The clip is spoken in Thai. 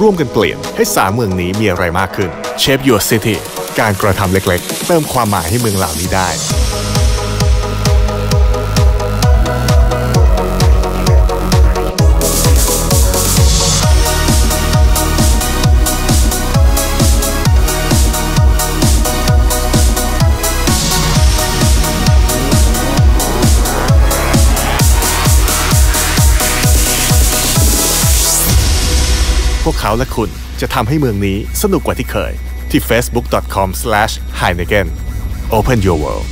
ร่วมกันเปลี่ยนให้สามเมืองนี้มีอะไรมากขึ้น Shape Your City การกระทำเล็กๆ เติมความหมายให้เมืองเหล่านี้ได้ พวกเขาและคุณจะทำให้เมืองนี้สนุกกว่าที่เคยที่ facebook.com/heineken Open Your World